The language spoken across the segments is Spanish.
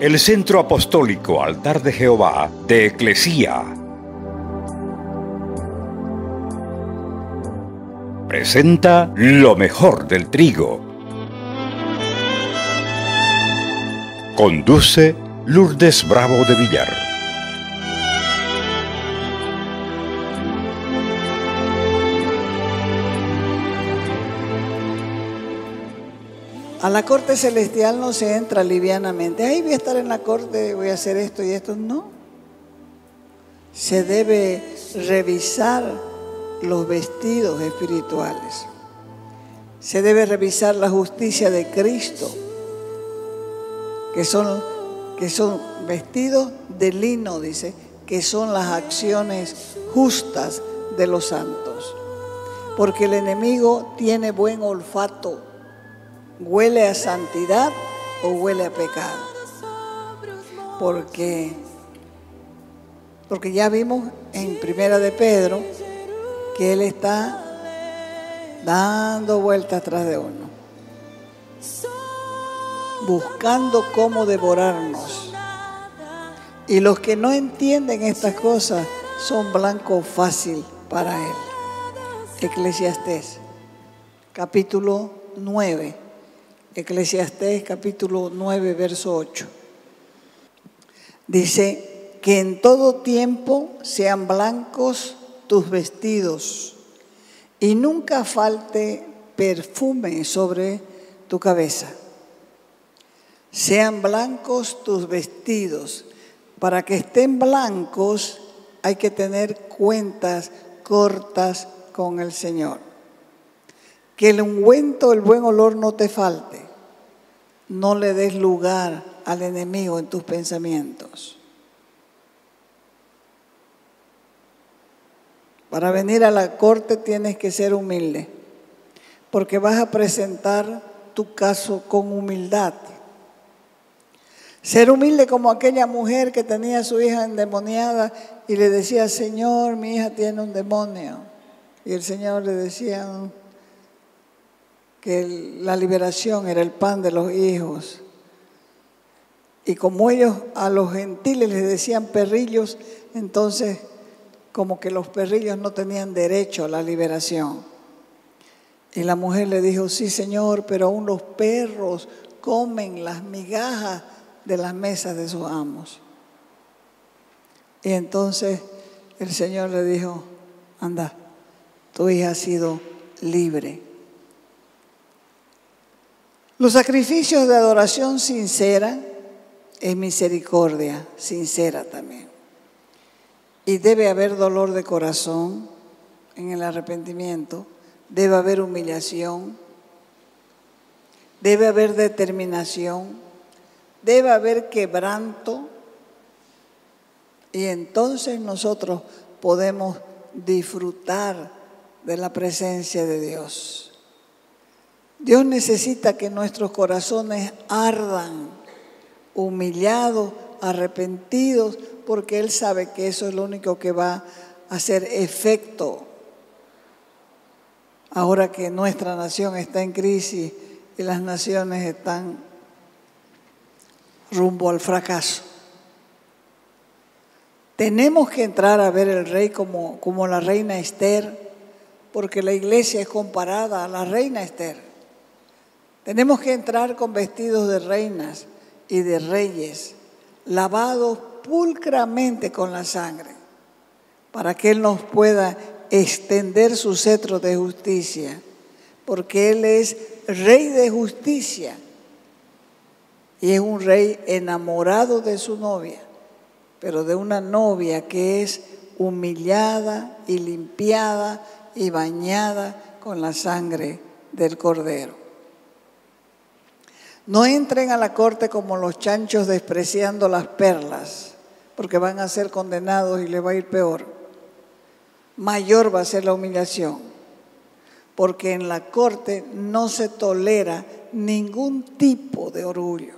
el Centro Apostólico Altar de Jehová de Eclesía presenta lo mejor del trigo. Conduce Lourdes Bravo de Villar. A la corte celestial no se entra livianamente. Ahí voy a estar en la corte, voy a hacer esto y esto. No. Se debe revisar los vestidos espirituales. Se debe revisar la justicia de Cristo, que son, que son vestidos de lino, dice, que son las acciones justas de los santos. Porque el enemigo tiene buen olfato ¿Huele a santidad o huele a pecado? Porque, porque ya vimos en Primera de Pedro que Él está dando vueltas atrás de uno, buscando cómo devorarnos. Y los que no entienden estas cosas son blanco fácil para Él. Eclesiastés, capítulo 9 Eclesiastés capítulo 9, verso 8. Dice, que en todo tiempo sean blancos tus vestidos y nunca falte perfume sobre tu cabeza. Sean blancos tus vestidos. Para que estén blancos hay que tener cuentas cortas con el Señor que el ungüento, el buen olor no te falte. No le des lugar al enemigo en tus pensamientos. Para venir a la corte tienes que ser humilde, porque vas a presentar tu caso con humildad. Ser humilde como aquella mujer que tenía a su hija endemoniada y le decía, Señor, mi hija tiene un demonio. Y el Señor le decía, que la liberación era el pan de los hijos. Y como ellos a los gentiles les decían perrillos, entonces como que los perrillos no tenían derecho a la liberación. Y la mujer le dijo, sí Señor, pero aún los perros comen las migajas de las mesas de sus amos. Y entonces el Señor le dijo, anda, tu hija ha sido libre. Los sacrificios de adoración sincera es misericordia, sincera también. Y debe haber dolor de corazón en el arrepentimiento, debe haber humillación, debe haber determinación, debe haber quebranto y entonces nosotros podemos disfrutar de la presencia de Dios. Dios necesita que nuestros corazones ardan, humillados, arrepentidos, porque Él sabe que eso es lo único que va a hacer efecto. Ahora que nuestra nación está en crisis y las naciones están rumbo al fracaso. Tenemos que entrar a ver el rey como, como la reina Esther, porque la iglesia es comparada a la reina Esther. Tenemos que entrar con vestidos de reinas y de reyes, lavados pulcramente con la sangre, para que Él nos pueda extender su cetro de justicia, porque Él es rey de justicia y es un rey enamorado de su novia, pero de una novia que es humillada y limpiada y bañada con la sangre del cordero. No entren a la corte como los chanchos despreciando las perlas, porque van a ser condenados y les va a ir peor. Mayor va a ser la humillación, porque en la corte no se tolera ningún tipo de orgullo.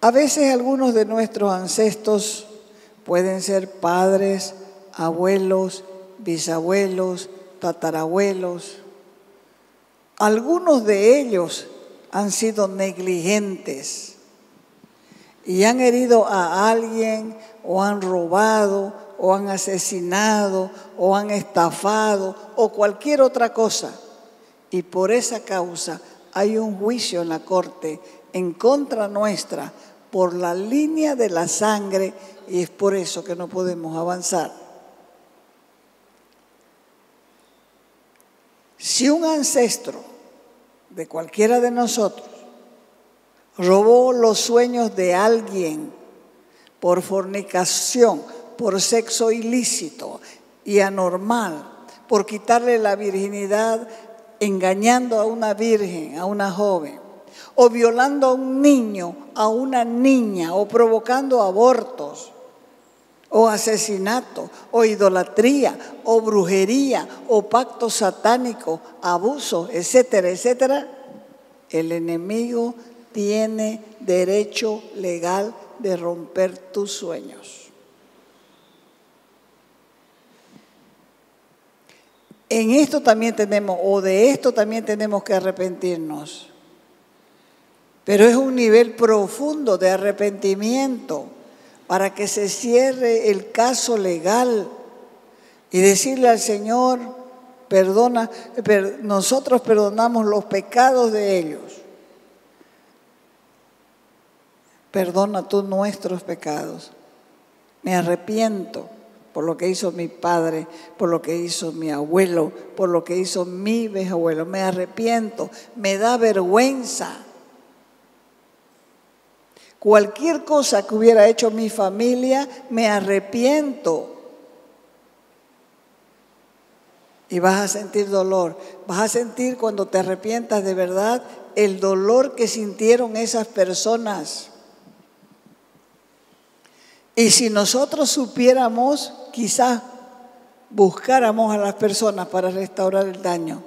A veces algunos de nuestros ancestros pueden ser padres, abuelos, bisabuelos, tatarabuelos, algunos de ellos han sido negligentes y han herido a alguien o han robado o han asesinado o han estafado o cualquier otra cosa. Y por esa causa hay un juicio en la corte en contra nuestra por la línea de la sangre y es por eso que no podemos avanzar. Si un ancestro de cualquiera de nosotros robó los sueños de alguien por fornicación, por sexo ilícito y anormal, por quitarle la virginidad engañando a una virgen, a una joven, o violando a un niño, a una niña, o provocando abortos, o asesinato, o idolatría, o brujería, o pacto satánico, abuso, etcétera, etcétera, el enemigo tiene derecho legal de romper tus sueños. En esto también tenemos, o de esto también tenemos que arrepentirnos. Pero es un nivel profundo de arrepentimiento para que se cierre el caso legal y decirle al Señor, perdona, nosotros perdonamos los pecados de ellos. Perdona tú nuestros pecados. Me arrepiento por lo que hizo mi padre, por lo que hizo mi abuelo, por lo que hizo mi bisabuelo. Me arrepiento, me da vergüenza. Cualquier cosa que hubiera hecho mi familia, me arrepiento. Y vas a sentir dolor. Vas a sentir cuando te arrepientas de verdad el dolor que sintieron esas personas. Y si nosotros supiéramos, quizás buscáramos a las personas para restaurar el daño.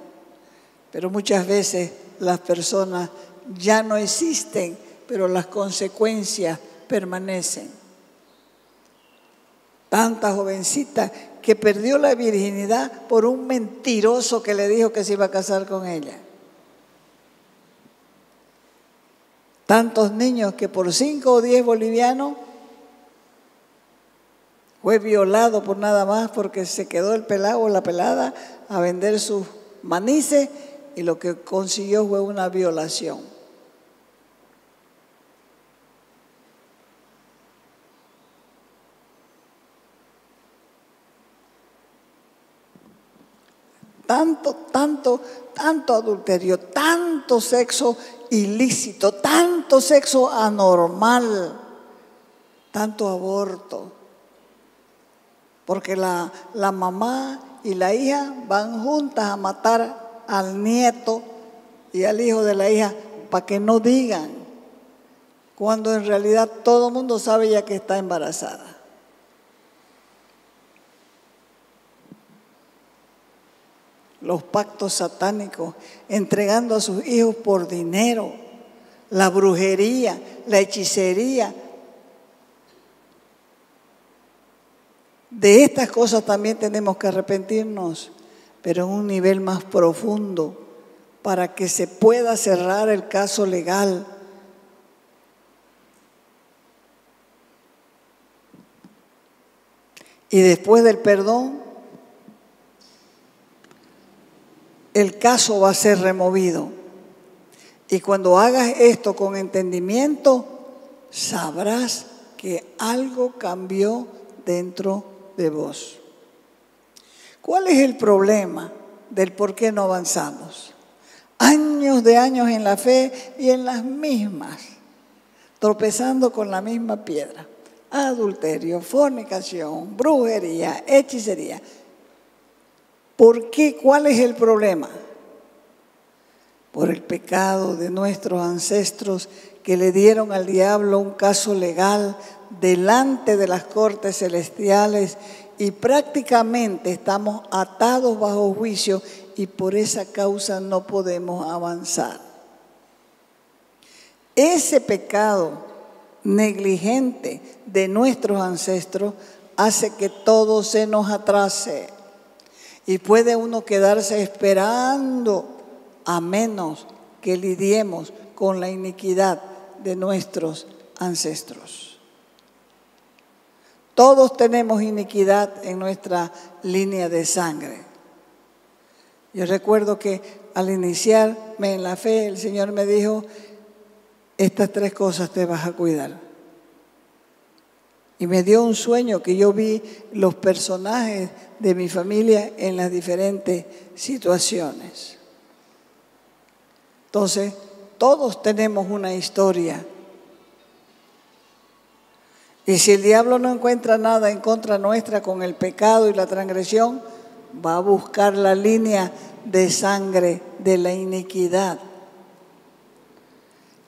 Pero muchas veces las personas ya no existen pero las consecuencias permanecen. Tanta jovencita que perdió la virginidad por un mentiroso que le dijo que se iba a casar con ella. Tantos niños que por cinco o diez bolivianos fue violado por nada más porque se quedó el pelado o la pelada a vender sus manices y lo que consiguió fue una violación. Tanto, tanto, tanto adulterio, tanto sexo ilícito, tanto sexo anormal, tanto aborto. Porque la, la mamá y la hija van juntas a matar al nieto y al hijo de la hija para que no digan, cuando en realidad todo el mundo sabe ya que está embarazada. Los pactos satánicos, entregando a sus hijos por dinero, la brujería, la hechicería. De estas cosas también tenemos que arrepentirnos, pero en un nivel más profundo, para que se pueda cerrar el caso legal. Y después del perdón, el caso va a ser removido. Y cuando hagas esto con entendimiento, sabrás que algo cambió dentro de vos. ¿Cuál es el problema del por qué no avanzamos? Años de años en la fe y en las mismas, tropezando con la misma piedra. Adulterio, fornicación, brujería, hechicería. ¿Por qué? ¿Cuál es el problema? Por el pecado de nuestros ancestros que le dieron al diablo un caso legal delante de las cortes celestiales y prácticamente estamos atados bajo juicio y por esa causa no podemos avanzar. Ese pecado negligente de nuestros ancestros hace que todo se nos atrase. Y puede uno quedarse esperando a menos que lidiemos con la iniquidad de nuestros ancestros. Todos tenemos iniquidad en nuestra línea de sangre. Yo recuerdo que al iniciarme en la fe, el Señor me dijo, estas tres cosas te vas a cuidar. Y me dio un sueño que yo vi los personajes de mi familia en las diferentes situaciones. Entonces, todos tenemos una historia. Y si el diablo no encuentra nada en contra nuestra con el pecado y la transgresión, va a buscar la línea de sangre de la iniquidad.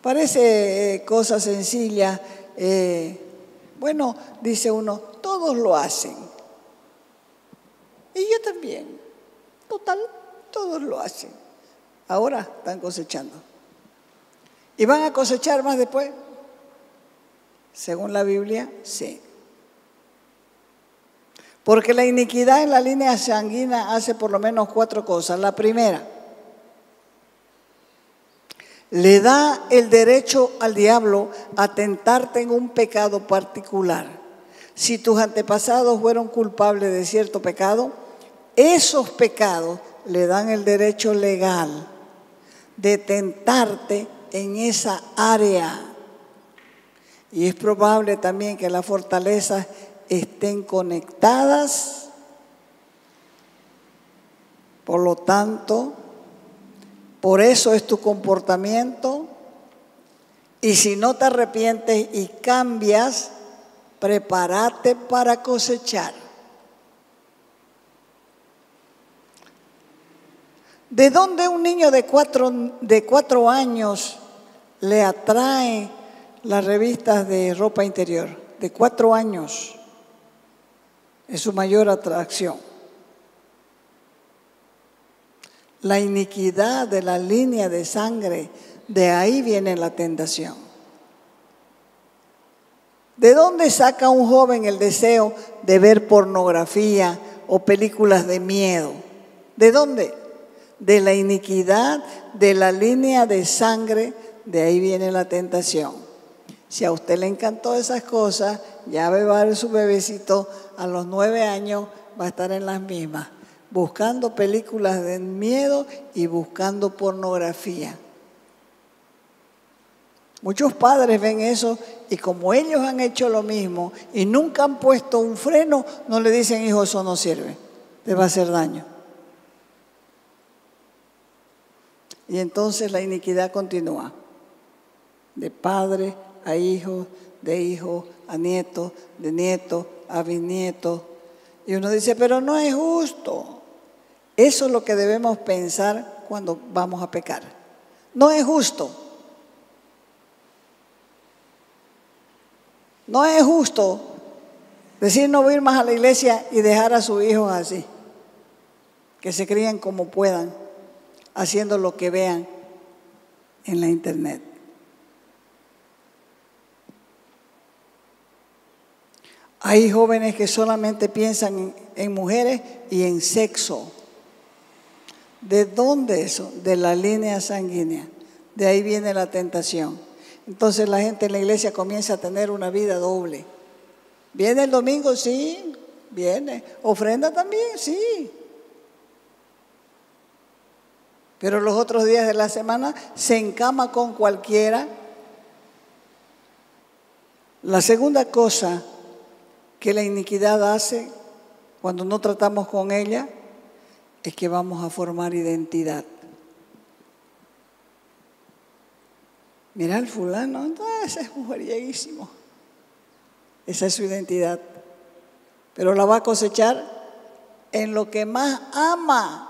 Parece eh, cosa sencilla. Eh, bueno, dice uno, todos lo hacen. Y yo también. Total, todos lo hacen. Ahora están cosechando. ¿Y van a cosechar más después? Según la Biblia, sí. Porque la iniquidad en la línea sanguínea hace por lo menos cuatro cosas. La primera, le da el derecho al diablo a tentarte en un pecado particular. Si tus antepasados fueron culpables de cierto pecado, esos pecados le dan el derecho legal de tentarte en esa área. Y es probable también que las fortalezas estén conectadas. Por lo tanto, por eso es tu comportamiento. Y si no te arrepientes y cambias, prepárate para cosechar. ¿De dónde un niño de cuatro, de cuatro años le atrae las revistas de ropa interior? De cuatro años es su mayor atracción. La iniquidad de la línea de sangre, de ahí viene la tentación. ¿De dónde saca un joven el deseo de ver pornografía o películas de miedo? ¿De dónde? De la iniquidad de la línea de sangre, de ahí viene la tentación. Si a usted le encantó esas cosas, ya va su bebecito a los nueve años, va a estar en las mismas buscando películas de miedo y buscando pornografía. Muchos padres ven eso y como ellos han hecho lo mismo y nunca han puesto un freno, no le dicen, hijo, eso no sirve, te va a hacer daño. Y entonces la iniquidad continúa, de padre a hijo, de hijo a nieto, de nieto a bisnieto. Y uno dice, pero no es justo. Eso es lo que debemos pensar cuando vamos a pecar. No es justo. No es justo decir no voy a ir más a la iglesia y dejar a sus hijos así, que se críen como puedan, haciendo lo que vean en la internet. Hay jóvenes que solamente piensan en, en mujeres y en sexo. ¿De dónde eso? De la línea sanguínea. De ahí viene la tentación. Entonces la gente en la iglesia comienza a tener una vida doble. ¿Viene el domingo? Sí, viene. ¿Ofrenda también? Sí. Pero los otros días de la semana se encama con cualquiera. La segunda cosa que la iniquidad hace cuando no tratamos con ella es que vamos a formar identidad. Mira el fulano, ese es mujerieguísimo. Esa es su identidad. Pero la va a cosechar en lo que más ama,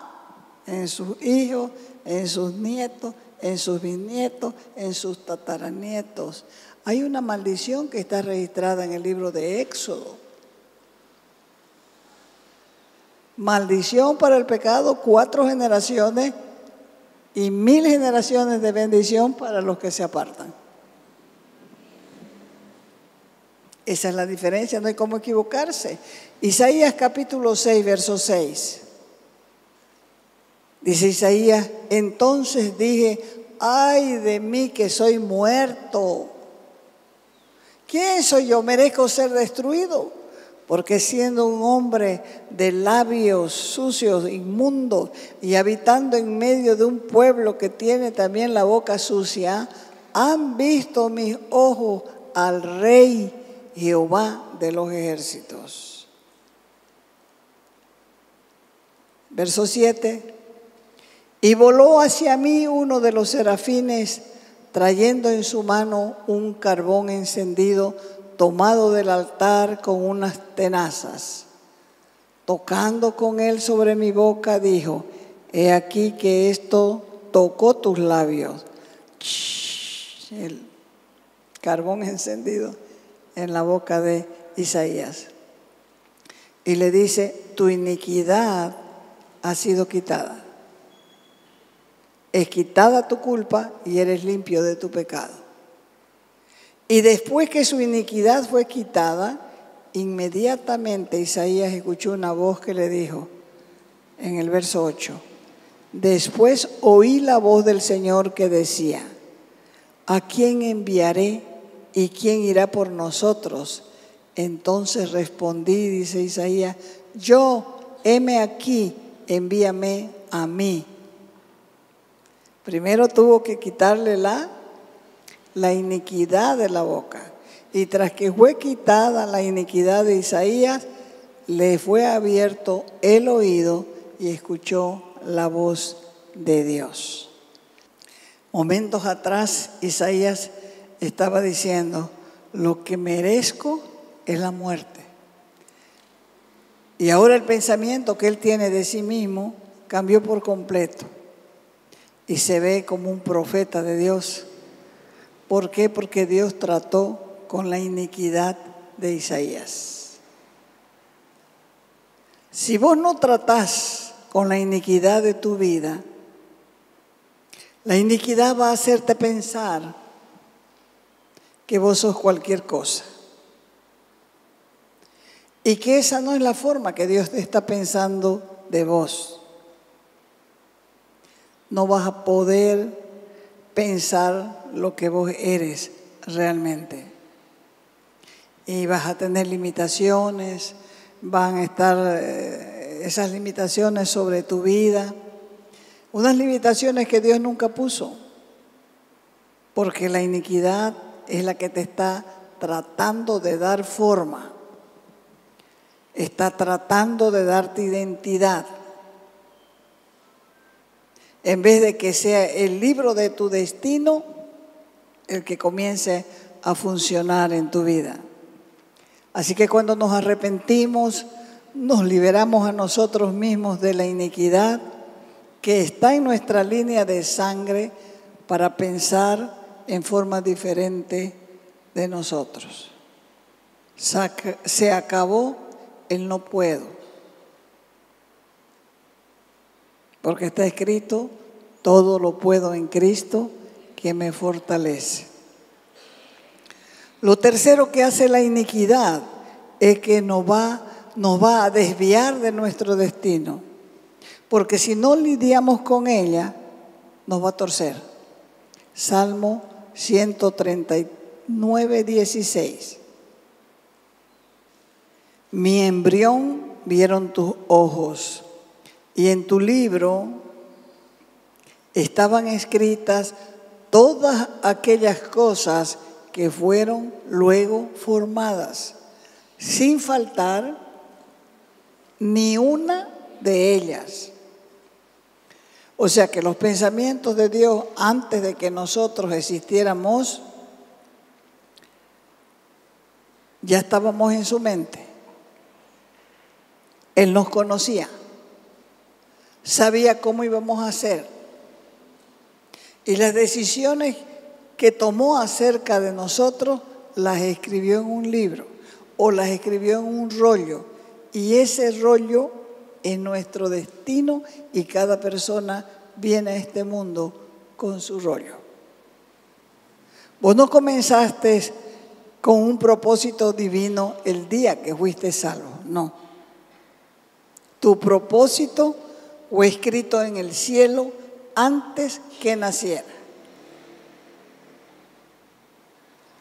en sus hijos, en sus nietos, en sus bisnietos, en sus tataranietos. Hay una maldición que está registrada en el libro de Éxodo maldición para el pecado, cuatro generaciones y mil generaciones de bendición para los que se apartan. Esa es la diferencia, no hay cómo equivocarse. Isaías capítulo 6, verso 6. Dice Isaías, entonces dije, ay de mí que soy muerto. ¿Quién soy yo? ¿Merezco ser destruido? Porque siendo un hombre de labios sucios, inmundos, y habitando en medio de un pueblo que tiene también la boca sucia, han visto mis ojos al rey Jehová de los ejércitos. Verso 7. Y voló hacia mí uno de los serafines trayendo en su mano un carbón encendido tomado del altar con unas tenazas. Tocando con él sobre mi boca, dijo, he aquí que esto tocó tus labios. El carbón encendido en la boca de Isaías. Y le dice, tu iniquidad ha sido quitada es quitada tu culpa y eres limpio de tu pecado. Y después que su iniquidad fue quitada, inmediatamente Isaías escuchó una voz que le dijo en el verso 8, después oí la voz del Señor que decía, ¿a quién enviaré y quién irá por nosotros? Entonces respondí, dice Isaías, yo, heme aquí, envíame a mí. Primero tuvo que quitarle la, la iniquidad de la boca. Y tras que fue quitada la iniquidad de Isaías, le fue abierto el oído y escuchó la voz de Dios. Momentos atrás Isaías estaba diciendo, lo que merezco es la muerte. Y ahora el pensamiento que él tiene de sí mismo cambió por completo y se ve como un profeta de Dios. ¿Por qué? Porque Dios trató con la iniquidad de Isaías. Si vos no tratás con la iniquidad de tu vida, la iniquidad va a hacerte pensar que vos sos cualquier cosa. Y que esa no es la forma que Dios te está pensando de vos no vas a poder pensar lo que vos eres realmente. Y vas a tener limitaciones, van a estar eh, esas limitaciones sobre tu vida, unas limitaciones que Dios nunca puso, porque la iniquidad es la que te está tratando de dar forma, está tratando de darte identidad en vez de que sea el libro de tu destino el que comience a funcionar en tu vida. Así que cuando nos arrepentimos, nos liberamos a nosotros mismos de la iniquidad que está en nuestra línea de sangre para pensar en forma diferente de nosotros. Se acabó el no puedo. Porque está escrito, todo lo puedo en Cristo que me fortalece. Lo tercero que hace la iniquidad es que nos va, nos va a desviar de nuestro destino, porque si no lidiamos con ella, nos va a torcer. Salmo 139, 16. Mi embrión vieron tus ojos y en tu libro estaban escritas todas aquellas cosas que fueron luego formadas, sin faltar ni una de ellas. O sea que los pensamientos de Dios antes de que nosotros existiéramos, ya estábamos en su mente. Él nos conocía sabía cómo íbamos a hacer. Y las decisiones que tomó acerca de nosotros las escribió en un libro o las escribió en un rollo. Y ese rollo es nuestro destino y cada persona viene a este mundo con su rollo. Vos no comenzaste con un propósito divino el día que fuiste salvo, no. Tu propósito o escrito en el cielo antes que naciera.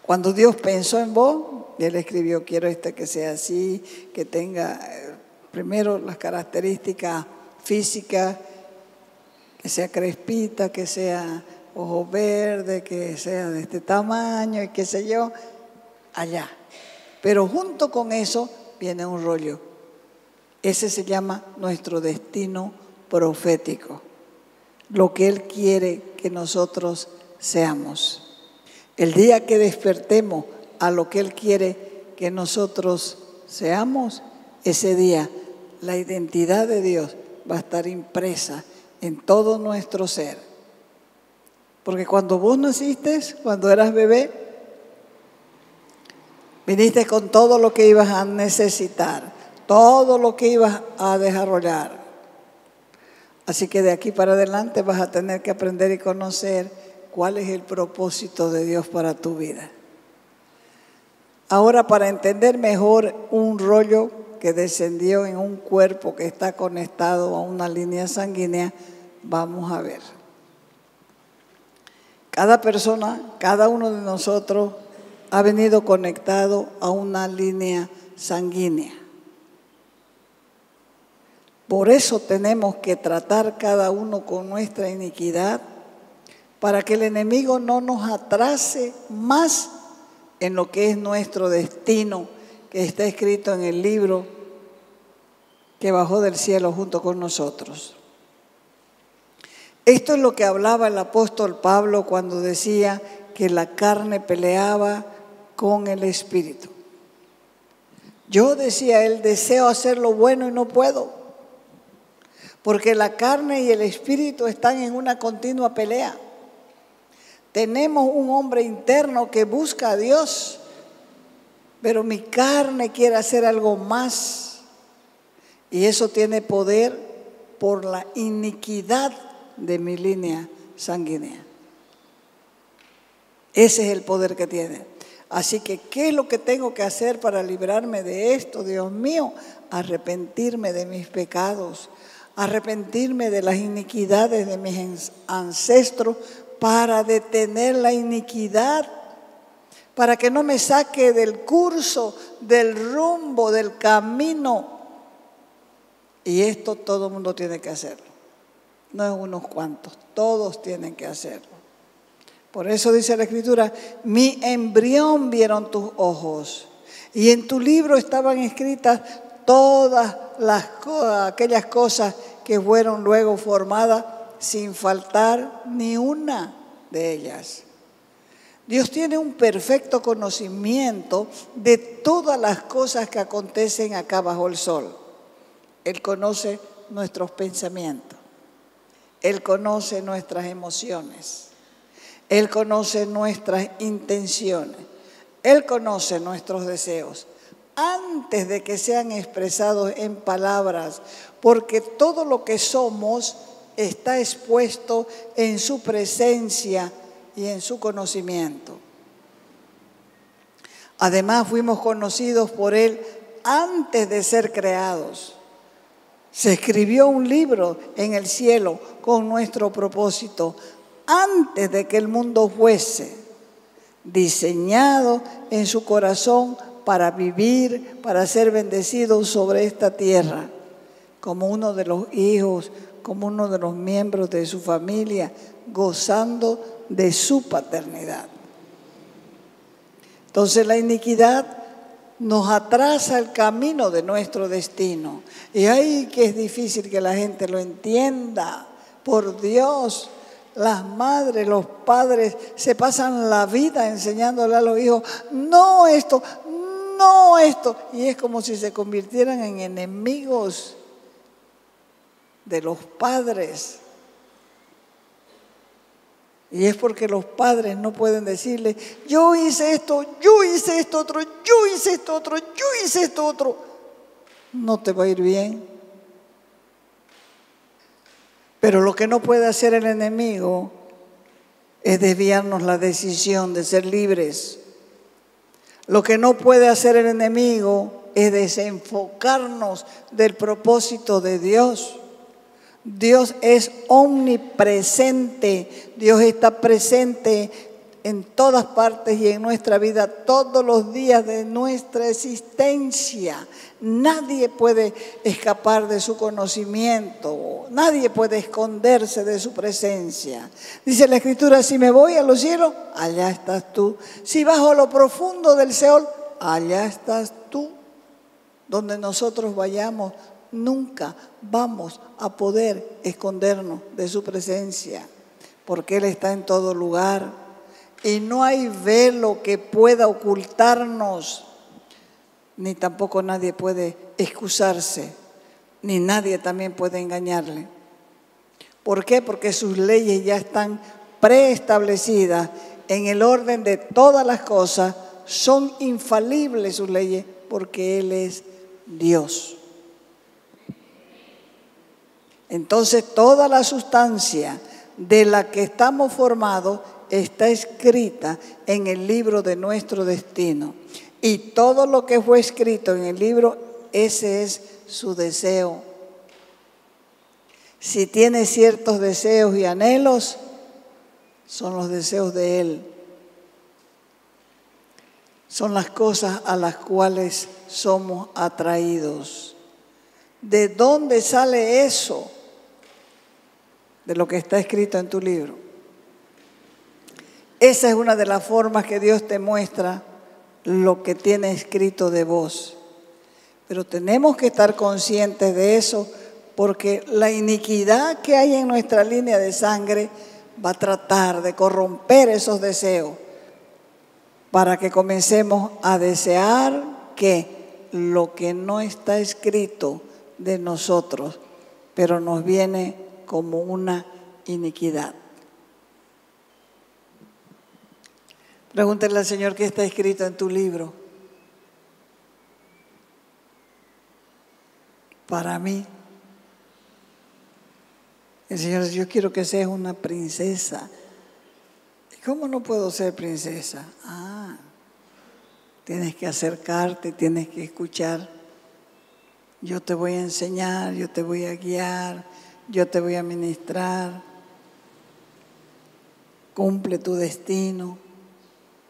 Cuando Dios pensó en vos, Él escribió, quiero este que sea así, que tenga eh, primero las características físicas, que sea crespita, que sea ojo verde, que sea de este tamaño y qué sé yo, allá. Pero junto con eso viene un rollo. Ese se llama nuestro destino profético, lo que Él quiere que nosotros seamos. El día que despertemos a lo que Él quiere que nosotros seamos, ese día la identidad de Dios va a estar impresa en todo nuestro ser. Porque cuando vos naciste, cuando eras bebé, viniste con todo lo que ibas a necesitar, todo lo que ibas a desarrollar. Así que de aquí para adelante vas a tener que aprender y conocer cuál es el propósito de Dios para tu vida. Ahora, para entender mejor un rollo que descendió en un cuerpo que está conectado a una línea sanguínea, vamos a ver. Cada persona, cada uno de nosotros ha venido conectado a una línea sanguínea. Por eso tenemos que tratar cada uno con nuestra iniquidad para que el enemigo no nos atrase más en lo que es nuestro destino, que está escrito en el libro que bajó del cielo junto con nosotros. Esto es lo que hablaba el apóstol Pablo cuando decía que la carne peleaba con el espíritu. Yo decía, él deseo hacer lo bueno y no puedo, porque la carne y el espíritu están en una continua pelea. Tenemos un hombre interno que busca a Dios, pero mi carne quiere hacer algo más. Y eso tiene poder por la iniquidad de mi línea sanguínea. Ese es el poder que tiene. Así que, ¿qué es lo que tengo que hacer para librarme de esto, Dios mío? Arrepentirme de mis pecados, arrepentirme de las iniquidades de mis ancestros, para detener la iniquidad, para que no me saque del curso, del rumbo, del camino. Y esto todo el mundo tiene que hacerlo. No es unos cuantos, todos tienen que hacerlo. Por eso dice la escritura, mi embrión vieron tus ojos. Y en tu libro estaban escritas todas las aquellas cosas que fueron luego formadas sin faltar ni una de ellas. Dios tiene un perfecto conocimiento de todas las cosas que acontecen acá bajo el sol. Él conoce nuestros pensamientos. Él conoce nuestras emociones. Él conoce nuestras intenciones. Él conoce nuestros deseos antes de que sean expresados en palabras, porque todo lo que somos está expuesto en su presencia y en su conocimiento. Además fuimos conocidos por Él antes de ser creados. Se escribió un libro en el cielo con nuestro propósito antes de que el mundo fuese, diseñado en su corazón para vivir, para ser bendecido sobre esta tierra, como uno de los hijos como uno de los miembros de su familia, gozando de su paternidad. Entonces la iniquidad nos atrasa el camino de nuestro destino. Y ahí que es difícil que la gente lo entienda. Por Dios, las madres, los padres se pasan la vida enseñándole a los hijos, no esto, no esto. Y es como si se convirtieran en enemigos de los padres. Y es porque los padres no pueden decirle, yo hice esto, yo hice esto otro, yo hice esto otro, yo hice esto otro. No te va a ir bien. Pero lo que no puede hacer el enemigo es desviarnos la decisión de ser libres. Lo que no puede hacer el enemigo es desenfocarnos del propósito de Dios. Dios es omnipresente, Dios está presente en todas partes y en nuestra vida todos los días de nuestra existencia. Nadie puede escapar de su conocimiento, nadie puede esconderse de su presencia. Dice la Escritura, si me voy a los cielos, allá estás tú. Si bajo lo profundo del Seol, allá estás tú. Donde nosotros vayamos, nunca vamos a poder escondernos de su presencia, porque Él está en todo lugar y no hay velo que pueda ocultarnos, ni tampoco nadie puede excusarse, ni nadie también puede engañarle. ¿Por qué? Porque sus leyes ya están preestablecidas en el orden de todas las cosas, son infalibles sus leyes, porque Él es Dios. Entonces toda la sustancia de la que estamos formados está escrita en el libro de nuestro destino. Y todo lo que fue escrito en el libro, ese es su deseo. Si tiene ciertos deseos y anhelos, son los deseos de Él. Son las cosas a las cuales somos atraídos. ¿De dónde sale eso? De lo que está escrito en tu libro. Esa es una de las formas que Dios te muestra lo que tiene escrito de vos. Pero tenemos que estar conscientes de eso porque la iniquidad que hay en nuestra línea de sangre va a tratar de corromper esos deseos para que comencemos a desear que lo que no está escrito de nosotros, pero nos viene como una iniquidad. Pregúntale al Señor qué está escrito en tu libro. Para mí, el Señor dice, yo quiero que seas una princesa. ¿Y cómo no puedo ser princesa? Ah, tienes que acercarte, tienes que escuchar. Yo te voy a enseñar, yo te voy a guiar, yo te voy a ministrar. Cumple tu destino.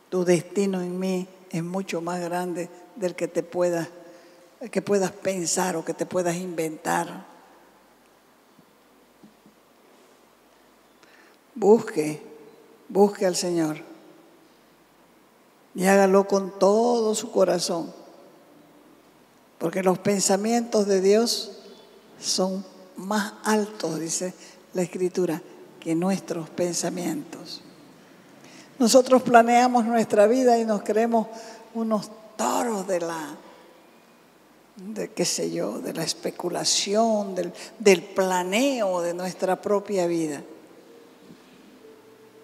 Tu destino en mí es mucho más grande del que te puedas, que puedas pensar o que te puedas inventar. Busque, busque al Señor y hágalo con todo su corazón, porque los pensamientos de Dios son más altos, dice la Escritura, que nuestros pensamientos. Nosotros planeamos nuestra vida y nos creemos unos toros de la, de qué sé yo, de la especulación, del, del planeo de nuestra propia vida.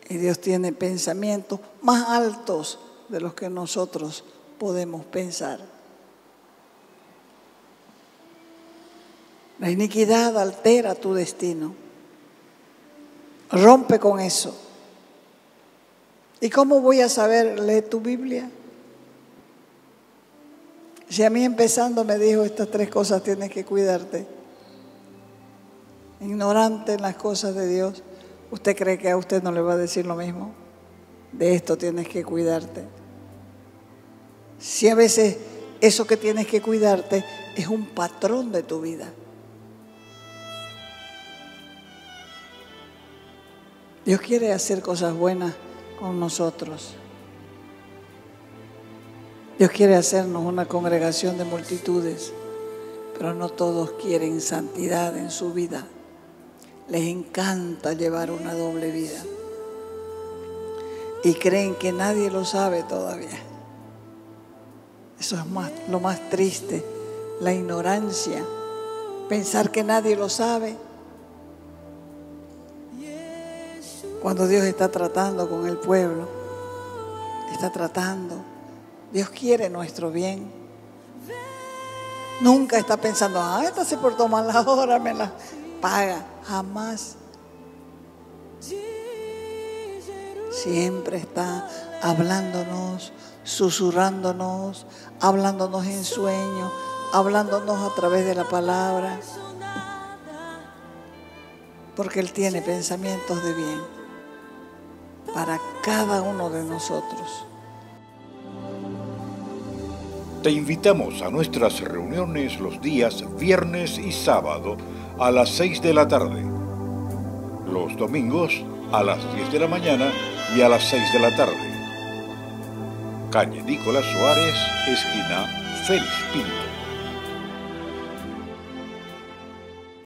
Y Dios tiene pensamientos más altos de los que nosotros podemos pensar. La iniquidad altera tu destino. Rompe con eso. ¿Y cómo voy a saber leer tu Biblia? Si a mí empezando me dijo estas tres cosas tienes que cuidarte. Ignorante en las cosas de Dios, ¿usted cree que a usted no le va a decir lo mismo? De esto tienes que cuidarte. Si a veces eso que tienes que cuidarte es un patrón de tu vida. Dios quiere hacer cosas buenas con nosotros. Dios quiere hacernos una congregación de multitudes, pero no todos quieren santidad en su vida. Les encanta llevar una doble vida. Y creen que nadie lo sabe todavía. Eso es más, lo más triste, la ignorancia. Pensar que nadie lo sabe Cuando Dios está tratando con el pueblo, está tratando. Dios quiere nuestro bien. Nunca está pensando, ah, esta se portó mal ahora, me la paga. Jamás. Siempre está hablándonos, susurrándonos, hablándonos en sueño, hablándonos a través de la palabra. Porque Él tiene pensamientos de bien. Para cada uno de nosotros. Te invitamos a nuestras reuniones los días viernes y sábado a las 6 de la tarde. Los domingos a las 10 de la mañana y a las 6 de la tarde. Calle Nicolás Suárez, esquina Félix Pinto.